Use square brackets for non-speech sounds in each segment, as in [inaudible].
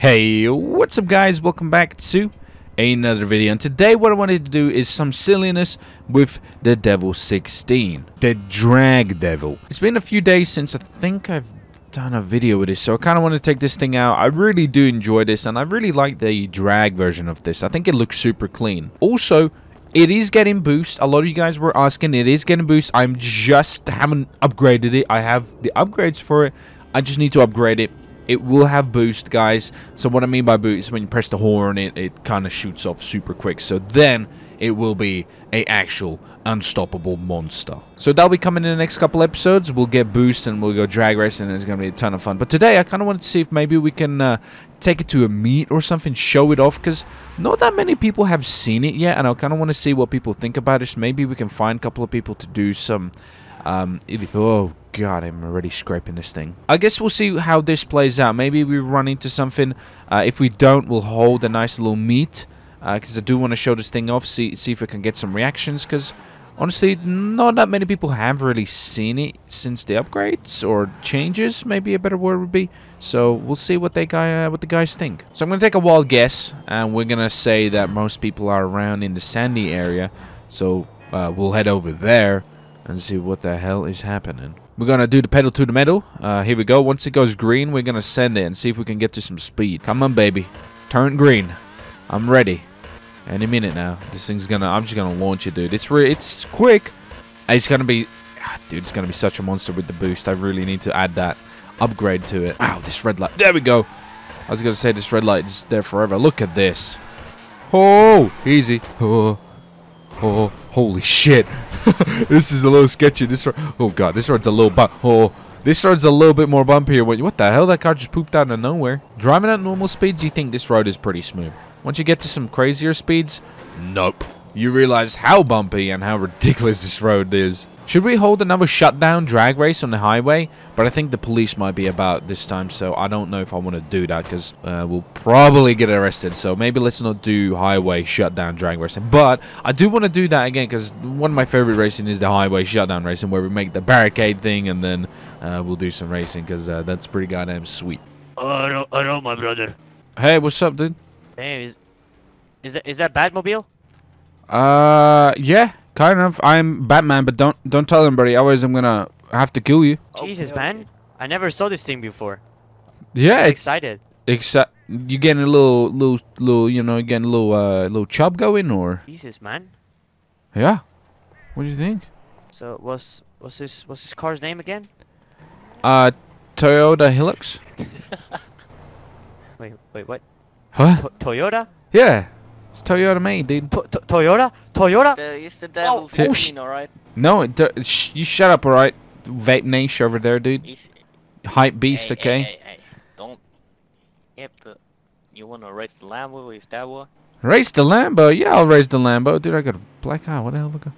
Hey, what's up guys? Welcome back to another video. And today what I wanted to do is some silliness with the Devel 16. The Drag Devil. It's been a few days since I think I've done a video with this, so I kind of want to take this thing out. I really do enjoy this, and I really like the drag version of this. I think it looks super clean. Also, it is getting boost. A lot of you guys were asking. It is getting boost. I'm just haven't upgraded it. I have the upgrades for it. I just need to upgrade it it will have boost guys. So what i mean by boost is when you press the horn it, it kind of shoots off super quick. So then it will be a actual unstoppable monster. So that'll be coming in the next couple episodes. We'll get boost and we'll go drag racing and it's gonna be a ton of fun. But today i kind of wanted to see if maybe we can uh, take it to a meet or something show it off because not that many people have seen it yet and i kind of want to see what people think about it so maybe we can find a couple of people to do some um, oh god, I'm already scraping this thing. I guess we'll see how this plays out. Maybe we run into something. Uh, if we don't, we'll hold a nice little meet. Because uh, I do want to show this thing off, see see if we can get some reactions. Because honestly, not that many people have really seen it since the upgrades or changes. Maybe a better word would be. So we'll see what they guy uh, what the guys think. So I'm gonna take a wild guess, and we're gonna say that most people are around in the sandy area. So uh, we'll head over there and see what the hell is happening. We're going to do the pedal to the metal. Uh, here we go. Once it goes green, we're going to send it and see if we can get to some speed. Come on, baby. Turn green. I'm ready. Any minute now. This thing's going to... I'm just going to launch it, dude. It's re it's quick. It's going to be... Ah, dude, it's going to be such a monster with the boost. I really need to add that upgrade to it. Wow, this red light. There we go. I was going to say this red light is there forever. Look at this. Oh, easy. Oh, oh, holy shit. [laughs] this is a little sketchy. This road, oh god, this road's a little bump. Oh, this road's a little bit more bumpy. What the hell? That car just pooped out of nowhere. Driving at normal speeds, you think this road is pretty smooth. Once you get to some crazier speeds, nope. You realize how bumpy and how ridiculous [laughs] this road is. Should we hold another shutdown drag race on the highway? But I think the police might be about this time, so I don't know if I want to do that because uh, we'll probably get arrested. So maybe let's not do highway shutdown drag racing. But I do want to do that again because one of my favorite racing is the highway shutdown racing where we make the barricade thing and then uh, we'll do some racing because uh, that's pretty goddamn sweet. Oh, no, oh, no, my brother. Hey, what's up, dude? Hey, is, is that, is that Batmobile? Uh, yeah. Kind of. I'm Batman, but don't don't tell anybody. Otherwise, I'm gonna have to kill you. Jesus, okay, man. I never saw this thing before. Yeah, I'm excited. Except you getting a little, little, little, you know, getting a little, uh, little chub going, or? Jesus, man. Yeah. What do you think? So, what's what's this? What's this car's name again? Uh, Toyota Hilux. [laughs] wait, wait, what? Huh? To Toyota? Yeah. It's Toyota made, dude. To to Toyota? Toyota? The, it's the devil oh, 15, alright? No, sh you shut up, alright? Vape Nash over there, dude. He's, Hype beast, hey, okay? Hey, hey, Don't. Yep, yeah, you wanna race the Lambo? Is that what? Race the Lambo? Yeah, I'll race the Lambo, dude. I got a black eye. What the hell we go?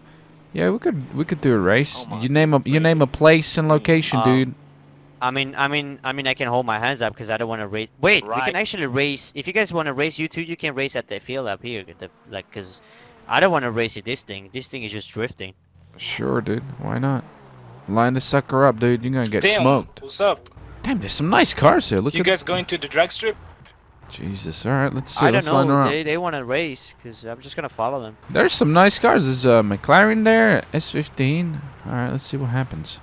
Yeah, we could we could do a race. Oh you name a you name a place and location, um, dude. I mean, I mean, I mean, I can hold my hands up because I don't want to race. Wait, right. we can actually race. If you guys want to race, you two, you can race at the field up here, the, like, cause I don't want to race at this thing. This thing is just drifting. Sure, dude. Why not? Line the sucker up, dude. You're gonna get Damn, smoked. What's up? Damn, there's some nice cars here. Look you at. You guys going to the drag strip? Jesus. All right, let's see. I let's don't know. They they want to race because I'm just gonna follow them. There's some nice cars. There's a McLaren there, S15. All right, let's see what happens.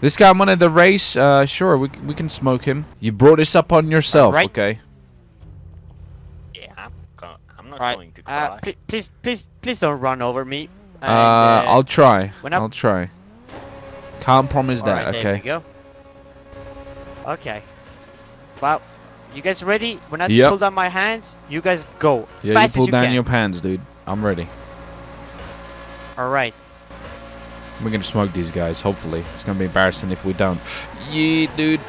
This guy wanted the race. Uh, sure, we we can smoke him. You brought this up on yourself, right. okay? Yeah, I'm, I'm not right. going to uh, cry. Uh, please, please, please don't run over me. And, uh, uh, I'll try. I'll try. Can't promise that. Right, okay. There we go. Okay. Well, you guys ready? When I yep. pull down my hands, you guys go. Yeah, Fast you pull you down can. your pants, dude. I'm ready. All We're gonna smoke these guys, hopefully. It's gonna be embarrassing if we don't. Yeah, dude.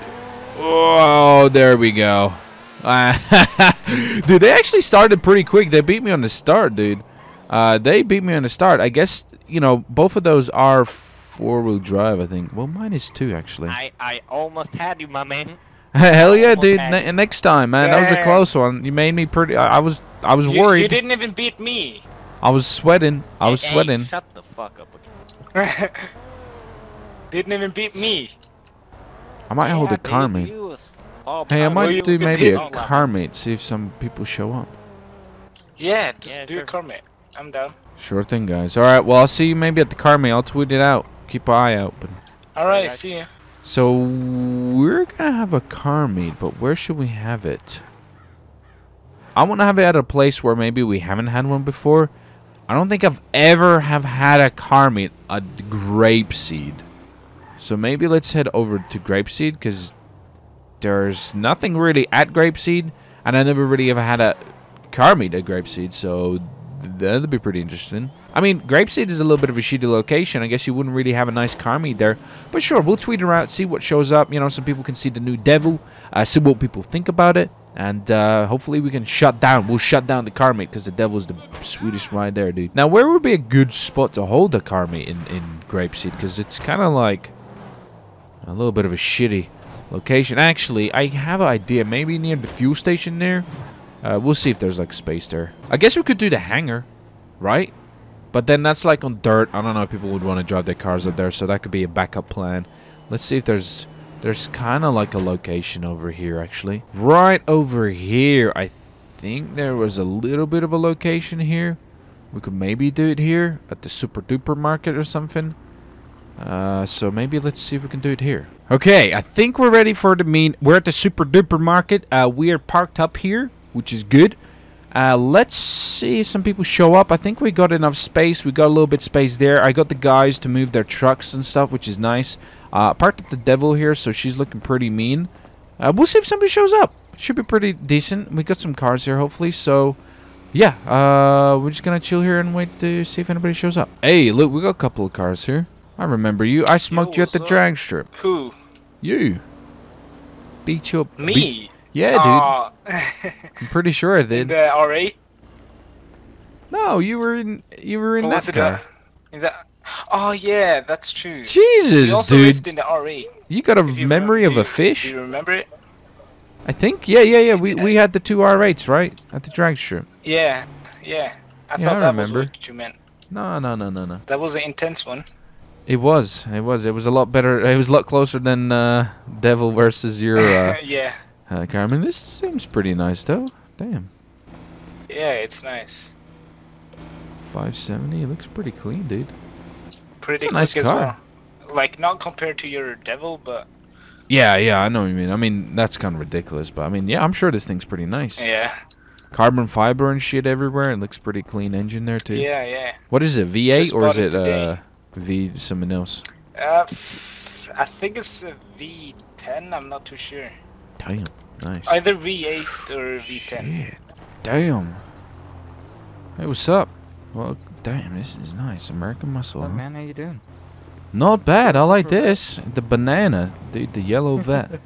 Oh, there we go. [laughs] dude, they actually started pretty quick. They beat me on the start, dude. Uh, they beat me on the start. I guess, you know, both of those are four-wheel drive, I think. Well, mine is two, actually. I, I almost had you, my man. [laughs] Hell yeah, dude! Ne next time, man. Yeah. That was a close one. You made me pretty. I, I was. I was you, worried. You didn't even beat me. I was sweating. I was hey, sweating. Hey, shut the fuck up. [laughs] Didn't even beat me. I might yeah, hold a car, man. man. Oh, Hey, I might do maybe a lamb? car meet, see if some people show up. Yeah, just Yeah, do sure. a Kermit. I'm down. Sure thing, guys. All right, well, I'll see you maybe at the car meet. I'll tweet it out. Keep an eye out. Alright, Alright. see ya. so we're gonna have a car meet, but where should we have it? I want to have it at a place where maybe we haven't had one before. I don't think I've ever have had a car meet a grape seed. So maybe let's head over to grape seed because there's nothing really at grape seed, and I never really ever had a car meet at grape seed, so that'd be pretty interesting. I mean, Grapeseed is a little bit of a shitty location. I guess you wouldn't really have a nice car meet there, but sure, we'll tweet around, see what shows up. You know, some people can see the new Devil, uh, see what people think about it, and uh, hopefully we can shut down. We'll shut down the car meet because the Devil's the sweetest ride there, dude. Now, where would be a good spot to hold the car meet in in Grapeseed? Because it's kind of like a little bit of a shitty location. Actually, I have an idea. Maybe near the fuel station there. Uh, we'll see if there's like space there. I guess we could do the hangar, right? But then that's like on dirt. I don't know if people would want to drive their cars up there, so that could be a backup plan. Let's see if there's there's kind of like a location over here actually. Right over here, I think there was a little bit of a location here. We could maybe do it here at the Super Duper Market or something. Uh, so maybe let's see if we can do it here. Okay, I think we're ready for the meet. We're at the Super Duper Market. Uh, we are parked up here, which is good. Uh, let's see if some people show up. I think we got enough space. We got a little bit space there. I got the guys to move their trucks and stuff, which is nice. Uh, parked up the devil here, so she's looking pretty mean. Uh, we'll see if somebody shows up. Should be pretty decent. We got some cars here, hopefully. So, yeah, uh, we're just gonna chill here and wait to see if anybody shows up. Hey, look, we got a couple of cars here. I remember you. I smoked you at the up? drag strip. Who? You. Beat you up. beat- Me? yeah, dude. I'm pretty sure I [laughs] in did. the R8? No, you were in. You were in that car. a- in the... Oh yeah, that's true. Jesus, we also dude. raced in the R8. You got a you memory of a fish? Do you remember it? I think. Yeah, yeah, yeah. We we had the two R8s, right? At the drag strip. Yeah, yeah. I Yeah, thought I that remember. was what you meant. No, no, no, no, no. That was an intense one. It was. It was. It was a lot better. It was a lot closer than uh, Devil versus your uh, [laughs] yeah, uh, car. I mean, this seems pretty nice, though. Damn. yeah, it's nice. 570. It looks pretty clean, dude. Pretty It's a nice quick car. as well. Like not compared to your Devil, but Yeah, yeah. I know what you mean. I mean, that's kind of ridiculous, but I mean, yeah, I'm sure this thing's pretty nice. yeah, Carbon fiber and shit everywhere. It looks pretty clean engine there too. yeah, yeah. What is it? V8 Just or is it uh, V something else? Uh, I think it's a V10. I'm not too sure. Damn, nice. Either V8 or V10. Shit, damn. Hey, what's up? Well, damn, this is nice. American muscle. What man, how you doing? Not bad. I like [laughs] this. The banana, dude. The yellow [laughs] vet.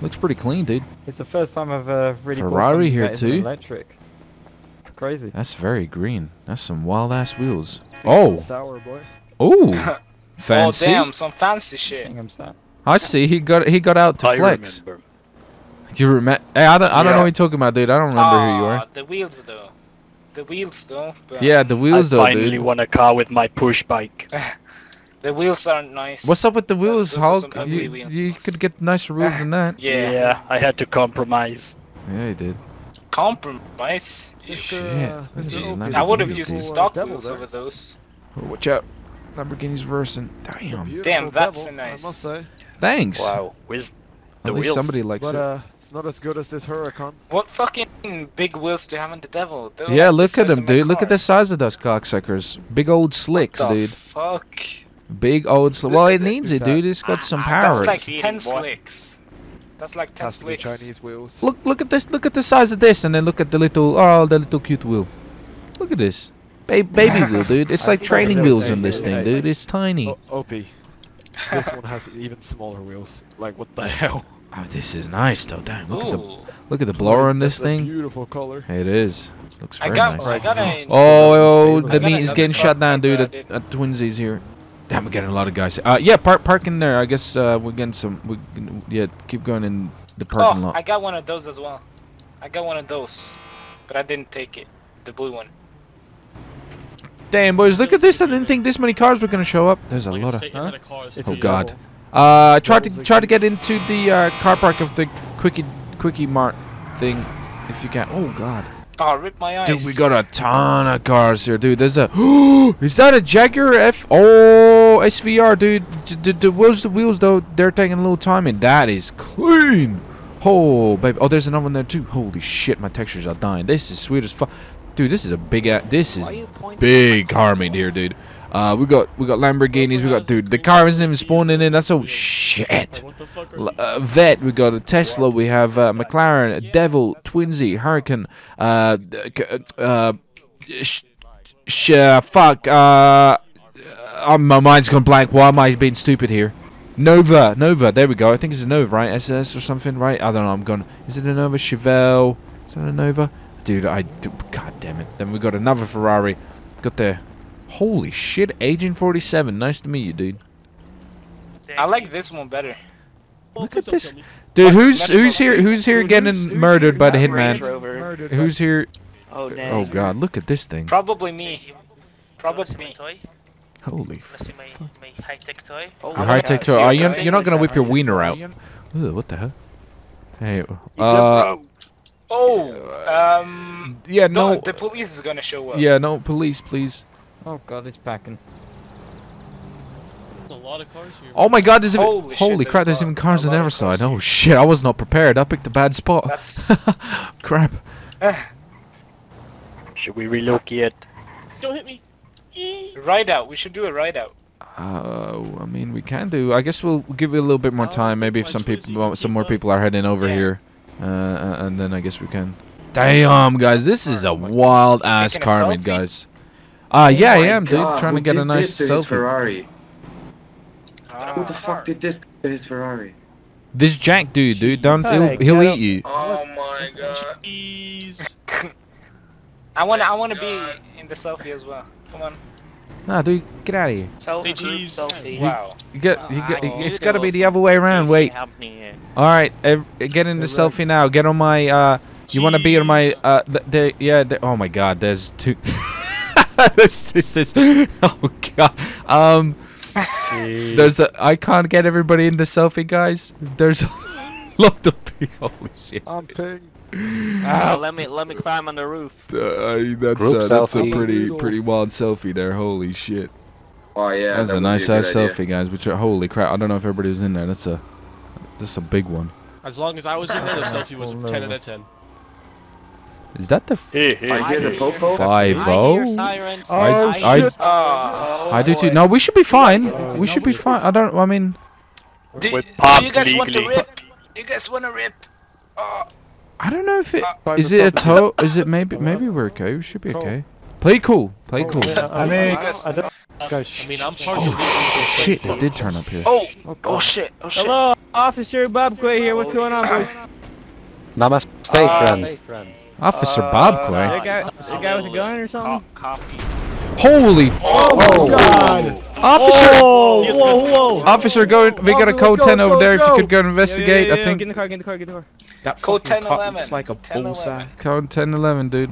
Looks pretty clean, dude. It's the first time I've uh, really bought Ferrari here too. Electric. It's crazy. That's very green. That's some wild ass wheels. Oh, Sour boy. [laughs] oh, fancy. Oh damn, some fancy shit. I'm. I see. He got he got out to I flex. remember. You remember? Hey, I don't, I don't know what you're talking about, dude. I don't remember who you are. The wheels though. The wheels though. Yeah, the wheels I though, finally dude. won a car with my push bike. [laughs] The wheels aren't nice. What's up with the wheels, those are Hulk? You, wheels. you could get nicer wheels than that. [laughs] Yeah. yeah, I had to compromise. Yeah, you did. Compromise. Shit, uh, this Mr. is Opie Lamborghini I would have used the stock devil wheels there. over those. Oh, watch out. Lamborghini's versing. Damn. Damn, that's devil, nice. I must say. Thanks. Wow, with the At least wheels. somebody likes But it. uh, it's not as good as this Huracan. What fucking big wheels do you have in the devil? They're yeah, like look at them, of my dude. Look at the size of those cocksuckers. Big old slicks, The dude. fuck? Big old slicks. Well, it needs it, dude. It's got ah, some ah, power. That's like 10 slicks. That's like 10 Has slicks. Chinese wheels. Look, look at this. Look at the size of this, and then look at the little, oh, the little cute wheel. Look at this, ba- baby [laughs] wheel, dude. It's like training they're wheels on this thing, dude. It's tiny. O- Opie. this one has even smaller wheels. Like what the [laughs] hell? Oh, this is nice, though. Damn, look at the look at the blower on this That's a thing. Beautiful color. It is. Looks I very got, nice. I got a. Oh, oh, I the got meat is getting car shut down, dude. that, At, at Twinsies here. Damn, we're getting a lot of guys. Uh, yeah, park, park in there. I guess uh, we're getting some. We, yeah, keep going in the parking Oh, lot. I got one of those as well. I got one of those, but I didn't take it. The blue one. Damn, boys, look at this. I didn't think this many cars were gonna show up. There's a lot of. Huh? Oh God. Uh, try to try to get into the uh, car park of the quickie, quickie mart thing, if you can. Oh God. Oh, rip my eyes. Dude, we got a ton of cars here, dude. There's a. [gasps] is that a Jaguar F? Oh, SVR, dude. D- d- the wheels, the wheels, though, they're taking a little time, and that is clean. Oh, baby. Oh, there's another one there too. Holy shit, my textures are dying. This is sweet as fuck, dude. This is a big. This is Why are you pointing big car meet here, dude. Uh, we got we got Lamborghinis. We got dude. The car isn't even spawning in. That's all shit. Uh, vet. We got a Tesla. We have uh, McLaren, a Devil, Twinsy, Hurricane. Uh, uh, sh- sh- uh, fuck. Uh, uh, my mind's gone blank. Why am I being stupid here? Nova, Nova. There we go. I think it's a Nova, right? SS or something, right? I don't know. I'm going. Is it a Nova Chevelle? Is that a Nova? Dude, I. Do, God damn it. Then we got another Ferrari. Got the. Holy shit, Agent 47. Nice to meet you, dude. I like this one better. Look at this. Dude, who's Metro- who's here? Who's here getting murdered by the hitman? Who's here? Oh, damn. Oh god, look at this thing. Probably me. Probably me. toy? Holy Wanna see my, my high-tech toy? Oh, high-tech toy. your Are you, toy. you're not gonna whip your wiener out. Ugh, what the hell? Hey, uh, Oh, um, yeah, no, no, the police is gonna show up. yeah, no, police, please. Oh god, it's packing. a lot of cars here. Oh my god, there's even, Holy holy shit, crap, there's there's a- even cars a on lot the other side. cars Oh shit, I was not prepared. I picked a bad spot. That's. [laughs] Crap. [sighs] Should we relocate? Don't hit me! Ride out. We should do a ride out. Uh, I mean, we can do. I guess we'll give it a little bit more time. Maybe if some people, some more people are heading over Yeah. here, uh, uh, and then I guess we can. Damn, guys, this is a wild ass taking a car meet, guys. Uh, yeah, I Oh my am, dude. God, Trying to who get a nice this to his selfie. Ferrari? Ah. Who the fuck did this to his Ferrari? This Jack dude, dude, don't Hey, he'll, he'll eat you. Oh my god. Jeez. [laughs] I wanna, I wanna be in the selfie as well. Come on. Nah, dude, get out of here. Selfie Hey, group selfie. Wow. You get, you get, Oh, it's Dude, got to be the other way around. Wait. All right, get in the selfie now. Get on my. uh You want to be on my. uh th- there, yeah. There, oh my God, there's two. [laughs] this, [laughs] this is. [laughs] Oh God. Um. There's a. I can't get everybody in the selfie, guys. There's a [laughs] lot of people. Holy shit. I'm ping. Oh, let me let me climb on the roof. Uh, that's uh, that's a pretty pretty wild selfie there. Holy shit. Oh yeah. That's that a nice good size idea. selfie, guys. Which are, holy crap! I don't know if everybody was in there. That's a that's a big one. As long as I was in there, the selfie was a 10 out of 10. Is that the Hey, hey. I hear the popo. five I hear oh? I- I- Oh. I do too. No, we should be fine. We should be fine. I don't. I mean, Do, With do you guys want to rip? You guys want to rip? Oh. I don't know if it Uh, is it a toe. Is it maybe maybe we're okay. We should be okay. Play cool. Play cool. I mean, I don't. Go. I mean, I'm part of the Oh shit! It did turn up here. Oh. Oh shit. Oh shit. Hello, Officer Bob Quay here. What's going on, boys? Namaste, Uh, friend. Officer uh, Bob Is Quay. there a guy, is guy with a gun or something? Co- coffee. Holy Oh, God! officer! Oh, whoa, whoa! Officer, go. We got a code go, 10 over go, there. If you could go Yo, yo, investigate, yo, I think Get in the car, get in the car, get in the car. That Code fucking 10, cop 11. looks like a bullseye. code 10 11, dude.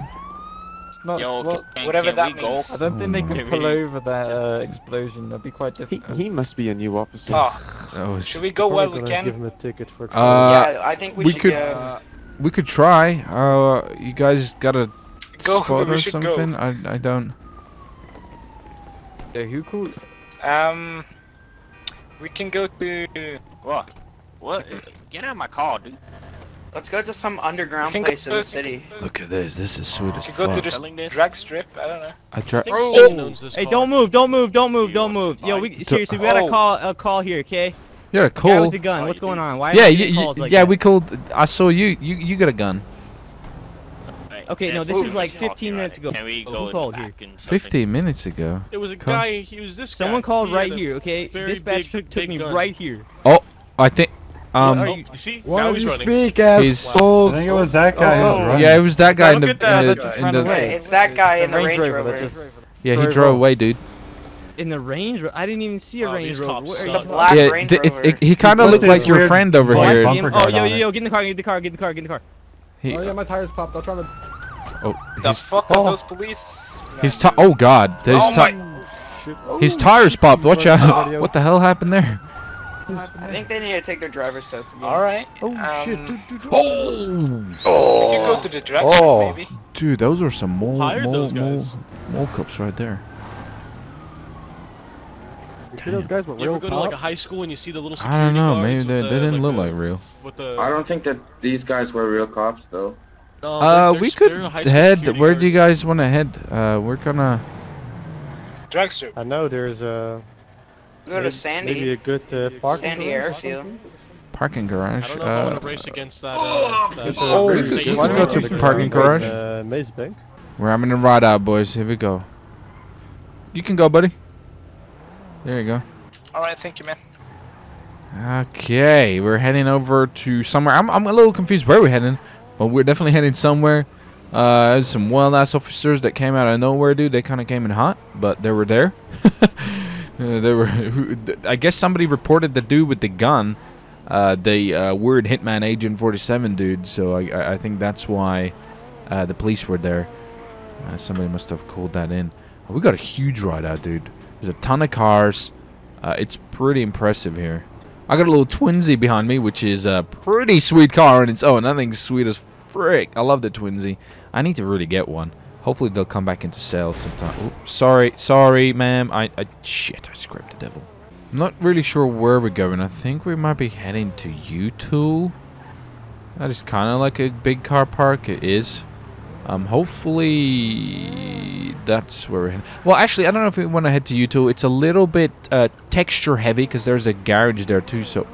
Not, Yo, well, can, whatever can that we go? means. I don't think they Can can pull over that uh, explosion. That'd be quite difficult. he must be a new officer. Oh. Oh, Should we go while we can? Give him a ticket for. Uh, yeah, I think we, we should could- go. We could try. Uh, you guys got a Go, spot or should go. something? I I don't. Yeah, who called? Um. We can go to. What? What? Get out of my car, dude. Let's go to some underground Can go place in the city. Look at this. This is sweet as To go to the this? drag strip. I don't know. I try. I think Oh. Satan owns this Hey, don't move, don't move, don't move, don't move. Yo, we seriously, we gotta Oh. call a call here, okay? You're a Guy cool. with the gun. What's going on? Why? Yeah, are we you, you, calls like yeah, that? we called. I saw you. You you got a gun. Hey, Okay, no, this is like 15 minutes ago. Can we Oh, go who called the here? back and something? Fifteen minutes ago. It was a Come. guy, he was this Someone guy. called He right here, okay? very Dispatch big- took, took big me gun. right here. Oh, I think. Um. Are Oh, you- you see? Now he's running. He's, I think it was that guy who Oh. yeah, it was that guy in the, look at in the, in the. It's that guy in the Range Range Rover Rover. that just yeah. He drove drove away, dude. In the Range Rover. I didn't even see a Oh, Range these Rover. cops It's a black Yeah, Range th- it- Rover. it- he kind of looked like your friend over Oh, here. see him. bumper Oh, guard yo, yo, yo, get in the car, get in the car, get in the car, get in the car. He, my tires popped. I'll try to. oh, The his fuck are those police? his ti- Oh God, there's Oh ti- my- his tires popped. Watch out! What the hell happened there? I think they need to take their driver's test again. All right. Oh um, shit! Dude, dude, dude. Oh! We could go to the drugstore Oh. maybe. Dude, those are some mole, hired mole, mole, mole cups right there. You see those guys with You ever real go to like a high school and you see the little security I don't know, maybe they, the, they didn't look the- like real. The, I don't think that these guys were real cops though. No, Uh, we could they're high school head. security Where do you guys want to head? Uh, we're gonna. Drugstore. I know there's a Go to maybe- Sandy. maybe a good uh, parking Sandy garage Airfield. something? Parking I garage. don't know if I want Uh, to race against that. Oh, Uh, that There's uh, a- Oh, we there's could- a we station. could one go to the parking garage. Uh, Maze Bank. we're having a ride out, boys. Here we go. You can go, buddy. There you go. All right, thank you, man. Okay, we're heading over to somewhere. I'm, I'm a little confused where we're heading, but we're definitely heading somewhere. Uh, there's some wild ass officers that came out of nowhere, dude. They kind of came in hot, but they were there. [laughs] uh, they were. I guess somebody reported the dude with the gun, uh, the uh, weird hitman agent 47 dude. So I, I, I think that's why uh, the police were there. Uh, somebody must have called that in. Oh, we got a huge ride out, dude. There's a ton of cars. Uh, it's pretty impressive here. I got a little Twinsy behind me, which is a pretty sweet car on its own. That thing's sweet as frick. I love the Twinsy. I need to really get one. Hopefully they'll come back into sales sometime. Sorry, sorry, ma'am. I, I, shit, I scraped the devil. I'm not really sure where we're going. I think we might be heading to YouTool. That is kind of like a big car park. It is. Um, hopefully that's where we're heading. Well, actually, I don't know if we want to head to YouTool. It's a little bit uh, texture heavy because there's a garage there too. So,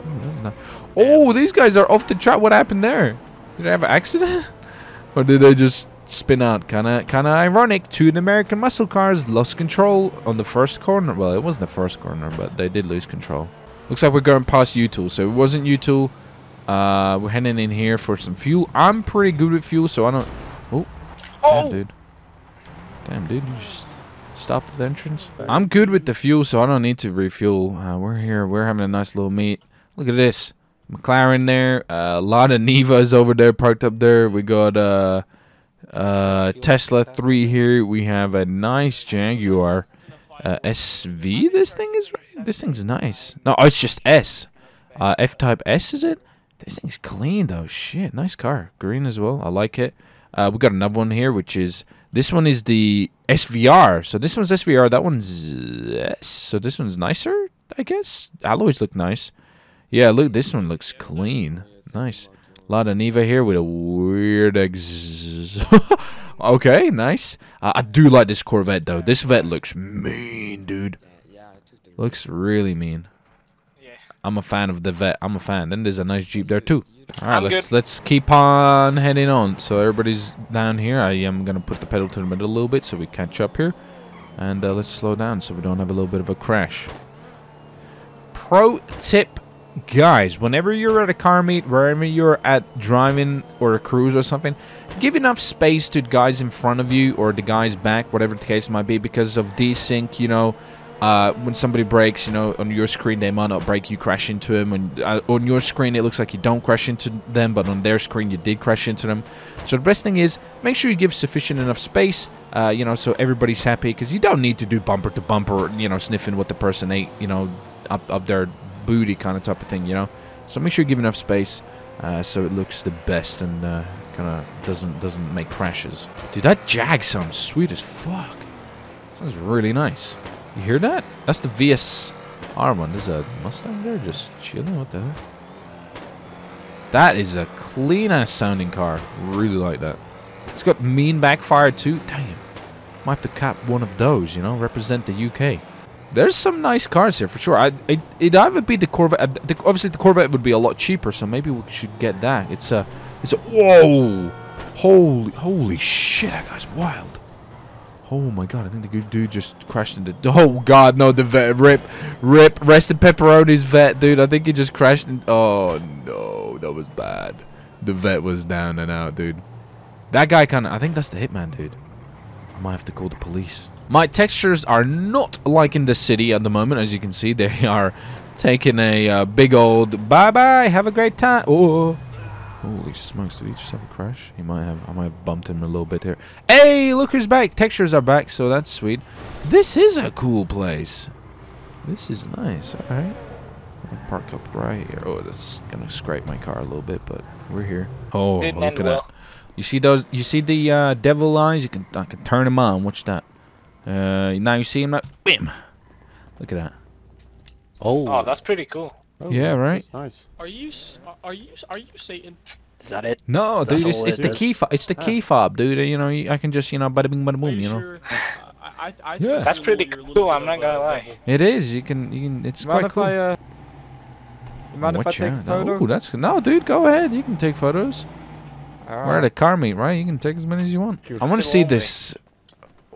oh, oh, these guys are off the track. What happened there? Did they have an accident, [laughs] or did they just spin out? Kind of, kind of ironic. Two American muscle cars lost control on the first corner. Well, it wasn't the first corner, but they did lose control. Looks like we're going past YouTool. So it wasn't YouTool. Uh, we're heading in here for some fuel. I'm pretty good with fuel, so I don't. Oh, Damn, dude. Damn, dude. You just stopped at the entrance. I'm good with the fuel, so I don't need to refuel. Uh, we're here. We're having a nice little meet. Look at this. McLaren there. Uh, a lot of Nevas over there parked up there. We got uh, uh, Tesla 3 here. We have a nice Jaguar. Uh, SV, this thing is right. This thing's nice. No, oh, it's just S. Uh, F-Type S, is it? This thing's clean, though. Shit, nice car. Green as well. I like it. Uh, we got another one here, which is this one is the SVR. So this one's SVR. That one's S. So this one's nicer, I guess. Alloys look nice. Yeah, look, this one looks clean. Nice. A lot of Neva here with a weird ex. [laughs] okay, nice. Uh, I do like this Corvette though. This Vet looks mean, dude. Looks really mean. yeah. I'm a fan of the Vet. I'm a fan. Then there's a nice Jeep there too. All right, I'm let's good. let's keep on heading on. So everybody's down here. I am gonna put the pedal to the middle a little bit so we catch up here, and uh, let's slow down so we don't have a little bit of a crash. Pro tip, guys: whenever you're at a car meet, wherever you're at driving or a cruise or something, give enough space to the guys in front of you or the guys back, whatever the case might be, because of desync. You know, uh, when somebody breaks, you know, on your screen they might not break, you crash into them, and uh, on your screen it looks like you don't crash into them, but on their screen you did crash into them. So the best thing is make sure you give sufficient enough space, uh, you know, so everybody's happy, because you don't need to do bumper to bumper, you know, sniffing what the person ate, you know, up up their booty kind of type of thing, you know. So make sure you give enough space, uh, so it looks the best and uh, kind of doesn't doesn't make crashes. Dude, that Jag sounds sweet as fuck. Sounds really nice. You hear that? That's the VSR one. There's a Mustang there just chilling. What the hell? That is a clean ass sounding car. Really like that. It's got mean backfire too. Damn. Might have to cap one of those, you know, represent the UK. There's some nice cars here for sure. I, it, it'd either be the Corvette. uh, The, obviously, the Corvette would be a lot cheaper, so maybe we should get that. It's a, it's a. Whoa! Holy, holy shit! That guy's wild. Oh my god! I think the good dude just crashed into. The. Oh god, no! The vet, rip, rip, rest in pepperoni's vet, dude. I think he just crashed in. Oh no, that was bad. The vet was down and out, dude. That guy kind of. I think that's the hitman, dude. I might have to call the police. My textures are not like in the city at the moment, as you can see. They [laughs] are taking a uh, big old bye bye. Have a great time. Oh, holy smokes! Did he just have a crash? He might have. I might have bumped him a little bit here. Hey, look who's back! Textures are back, so that's sweet. This is a cool place. This is nice. All right. Park up right here. Oh, that's gonna scrape my car a little bit, but we're here. Oh, Didn't look end at well. that. You see those? You see the uh, devil eyes? You can I can turn them on. Watch that. Uh, now you see him. Like, bam. Look at that. Oh, Oh, that's pretty cool. Oh, Yeah, right? That's nice. Are you s- are you are you Satan? Is that it? No, That's dude, it's, all it's it the is. key fob. It's the Ah. key fob, dude. You know, I can just you know, bada bing, bada Are boom. You know, sure? I, I, I Yeah. That's pretty a little- you're a cool, I'm not gonna lie. it is. You can, you can. It's Mind quite if cool. I, uh, you mind if I Watch take a out. photo? Ooh, that's no, dude. Go ahead. You can take photos. We're at a car meet, right? You can take as many as you want. Cute. I want to see long way. this.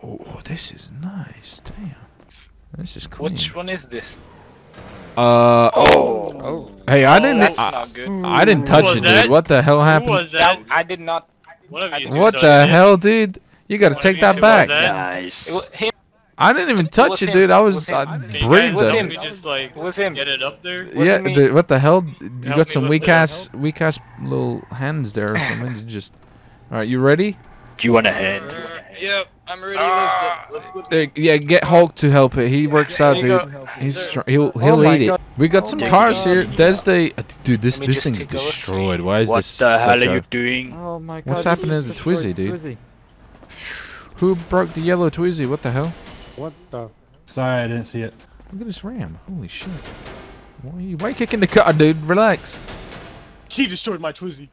Oh, this is nice. Damn. This is clean. Which one is this? Uh. Oh, Oh, Hey, I oh, didn't. that's I, not good. I didn't touch it, dude. that? What the hell Who happened? was that? I did not. One of you. two What done the it. hell, dude? You gotta One of take that back. that? It. I didn't even touch it, him. dude. I was was him. I breathed guys was him. me just like It was him. get it up there? Was Yeah, dude, what the hell? You Help got some weak ass, weak ass little hands there or something. [laughs] You just. All right, you ready? Do you want a hand? Uh, yep, I'm ready Ah. to it. Let's go. Yeah, get Hulk to help it. He works out, dude. He's str- he'll he'll my eat it. We got Oh some cars God. here. There's the uh, dude. This this thing's take a look. destroyed. Why is What this? What the hell such are a- you doing? oh my god. What's happening to the destroyed Twizy, dude? Twizy. Who broke the yellow Twizy? What the hell? What the? Sorry, I didn't see it. Look at this ram. Holy shit. Why are you, why you kicking the car, dude? Relax. He destroyed my Twizy.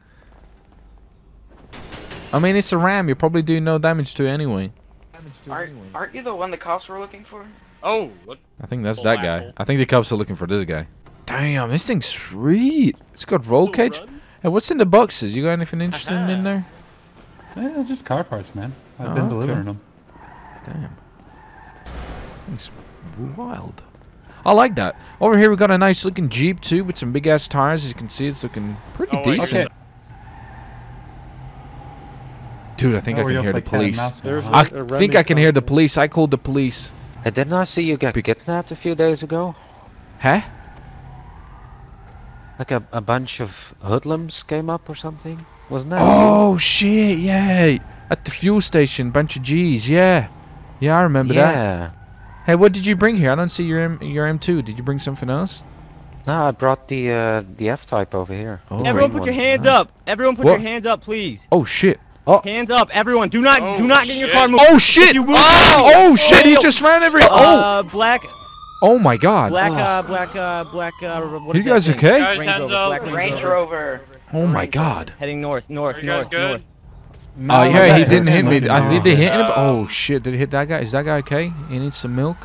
I mean, it's a ram. You probably do no damage to it anyway. Aren't, aren't you the one the cops were looking for? Oh, what? I think that's Oh, that guy. asshole. I think the cops are looking for this guy. Damn, this thing's sweet. It's got roll Little cage. run? Hey, what's in the boxes? You got anything interesting in there? Eh, just car parts, man. I've Oh, been okay. delivering them. Damn. This thing's wild. I like that. Over here we got a nice looking Jeep too with some big ass tires. As you can see, it's looking pretty Oh, decent. Okay. Dude, I think Oh, I can hear the like cat and police. mouse There's now, I think I can hear the police. I called the police. I didn't see you get kidnapped a few days ago? Huh? Like a, a bunch of hoodlums came up or something? Wasn't that Oh shit! Yeah, at the fuel station, bunch of G's. Yeah, yeah, I you? remember that. Yeah. Hey, what did you bring here? I don't see your M your M2. Did you bring something else? No, I brought the uh, the F-Type over here. Oh, Everyone green put your hands Nice. up. Everyone put What? your hands up, please. Oh shit! Hands up, everyone. Do not Oh, do not get in your car. Move. Oh shit! you move- Oh, oh shit! He Oh. just ran every. Oh, Uh, black, oh my god! black, uh, black, uh, black, uh, what You guys okay? Guys, Range hands Rover, up. Range Rover. Oh my god! Heading north, north, Are you guys north, good? north. Oh yeah, he didn't hit me. nothing I, wrong. did he hit him? Oh shit! Did he hit that guy? Is that guy okay? He needs some milk.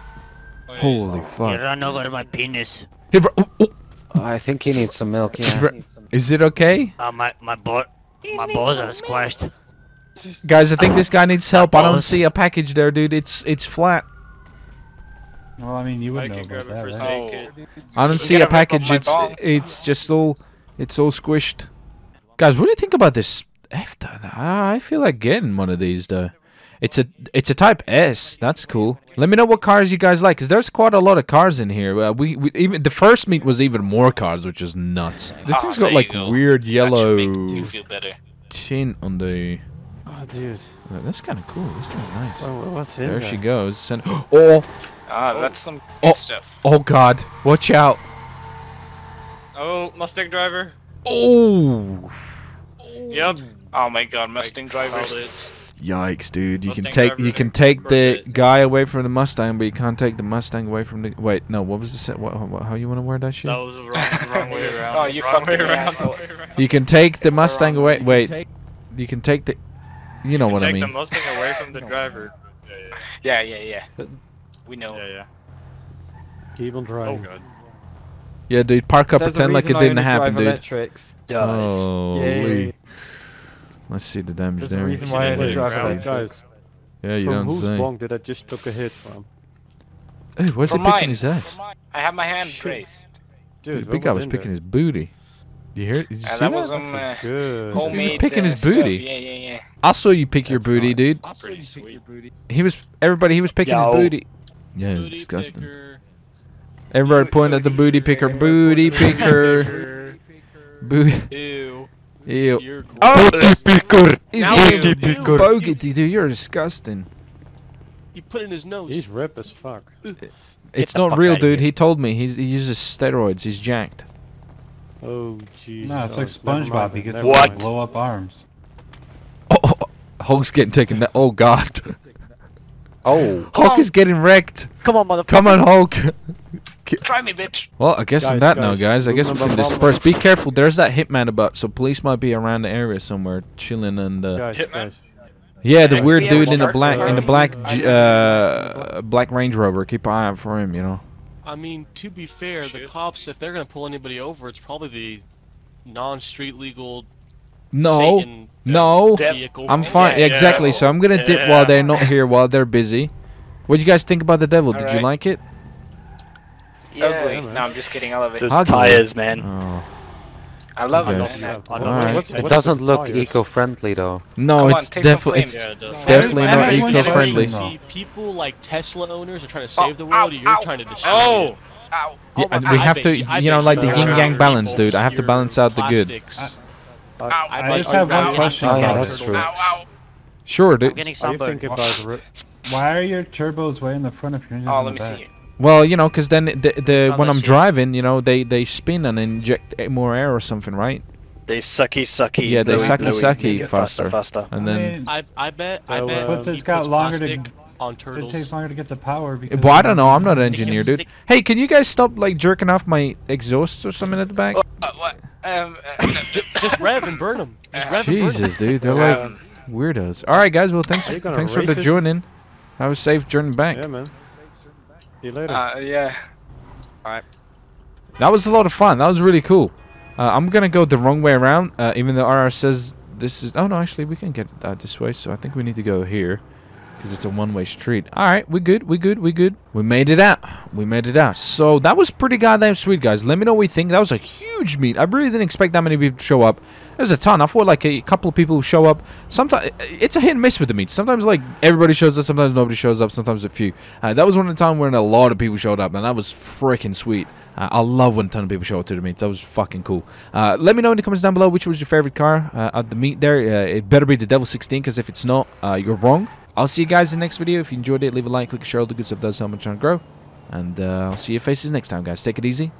Holy You fuck! run over my penis. He ru- oh, oh, I think he needs some milk. Yeah. Is it okay, Uh, my my butt, my balls are squashed. Guys? I think [laughs] this guy needs help. I don't see a package there, dude. It's it's flat. Well, I mean, you I would know can grab about that, right? aid. I don't see a gotta rip up package. It's ball. it's just all it's all squished. Guys, what do you think about this? I feel like getting one of these though. It's a it's a Type S. That's cool. Let me know what cars you guys like, cause there's quite a lot of cars in here. Uh, we, we even the first meet was even more cars, which is nuts. This Ah, thing's there got like go. weird yellow make feel tint on the. Oh, dude. That's kind of cool. This thing's nice. What, what- what's in There there? she goes. Send- [gasps] Oh Ah, that's some Oh. stuff. oh God! Watch out! Oh, Mustang driver. Oh. Yep. Oh my god, Mustang Called drivers. Yikes, dude! You can take you can take the Corvette. guy away from the Mustang, but you can't take the Mustang away from the. Wait, no. What was the set? What, what, how you want to word that shit? That was the wrong, the wrong way [laughs] around. Oh, you wrong fucking way around. You can take the It's Mustang wrong away. Wait, you can take the. You know You what I take the mean? Mustang away from the driver. Yeah, Yeah, yeah, yeah. We know. yeah, yeah. yeah. Keep on Oh god. Yeah, dude. Park up, There's pretend like it I didn't happen, drive dude. electrics. Oh, Yay. let's see the damage There's a reason why I didn't drive the electrics. Guys, Yeah, you from don't whose say. bong did I just took a hit from? Hey, where's he picking mine. his ass? I have my hand Shit. raised. Dude, Dude, what big guy was in picking there? his booty. You hear? it? Did you Uh, see that that? was some uh, Good. was homemade picking uh, his stuff. booty. Yeah, yeah, yeah. I saw you pick your booty, nice. dude. Pretty sweet. He was everybody. He was picking his booty. Yeah, it's Booty disgusting. picker. Everybody point at the booty picker. Booty picker. Booty. Ew. Ew. You're gross. Oh, he's Now eating you do. bogey, dude. You're disgusting. He put in his nose. He's ripped as fuck. It's not real, dude. He told me he's, he uses steroids. He's jacked. Oh, jeez. No, it's like SpongeBob. He then, gets never like, mind. blow up arms. Oh, [laughs] Hulk's getting taken. down. Oh God. [laughs] Oh, Hulk is getting wrecked. Come on, motherfucker. Come on, Hulk. [laughs] Try me, bitch. Well, I guess on Guys, that now, guys, guys, I guess we number can one. disperse. Be careful. There's that hitman about, so police might be around the area somewhere, chilling and. Uh, Guys, Hitman? guys. yeah, the weird we have a dude in the black in the black I G- know. uh black Range Rover. Keep an eye out for him. You know. I mean, to be fair, the cops, if they're gonna pull anybody over, it's probably the non-street legal No. Satan uh, No. vehicle. I'm fine. Yeah, exactly. yeah. So I'm gonna dip Yeah. while they're not here, while they're busy. What do you guys think about the devil? Did you like it? Yeah. Ugly. No, I'm just kidding. I love it. Those Ugly. tires, man. Oh. I love it. Yes. man. I Alright. love it. What's- it doesn't look eco-friendly though. No, Come on, it's take some definitely flames. it's Yeah, it definitely not eco-friendly. flames. See, people like Tesla owners are trying to Oh, save the oh, world, and you're ow. trying to destroy Oh! it. Ow. Oh yeah, Oh and we I have bet to, you- I you know, like the yin-yang balance, dude. I have to balance out the good. plastics. Uh, ow. I I just have one question Oh, yeah, about that's true. Ow. Ow. Sure, dude. getting Are you sunburned. thinking Why are your turbos way in the front if your engine's Oh, let me see it. Well, you know, because then the, the when I'm shit. driving, you know, they they spin and inject more air or something, right? They sucky, sucky. Yeah, they blowy, sucky, blowy, sucky faster. faster, faster. And I then, mean, I I bet I Well, bet. uh, but it's got longer to. plastic on It takes longer to get the power because. well, I don't know. I'm not an engineer, dude. Hey, can you guys stop like jerking off my exhausts or something at the back? Uh, what? Um, [laughs] uh, Just rev and burn them. Just rev and burn 'em. Jesus, dude, they're like um, weirdos. All right, guys. Well, thanks, Are you gonna thanks for the it? joining. Have a safe journey back. Yeah, man. See you later. uh, yeah. That was a lot of fun. That was really cool. Uh, I'm gonna go the wrong way around, uh, even though RR says this is. Oh no, actually we can get uh, this way. So I think we need to go here, because it's a one-way street. All right, we good. We good. We good. We made it out. We made it out. So that was pretty goddamn sweet, guys. Let me know what you think. That was a huge meet. I really didn't expect that many people to show up. There's a ton. I thought like a couple of people show up. Sometimes it's a hit and miss with the meets. Sometimes like everybody shows up. Sometimes nobody shows up. Sometimes a few. Uh, that was one of the time when a lot of people showed up, and that was freaking sweet. Uh, I love when a ton of people show up to the meets. That was fucking cool. Uh, let me know in the comments down below which was your favorite car uh, at the meet there. Uh, it better be the Devel 16 because if it's not, uh, you're wrong. I'll see you guys in the next video. If you enjoyed it, leave a like, click share. All the good stuff does help my channel grow. And uh, I'll see your faces next time, guys. Take it easy.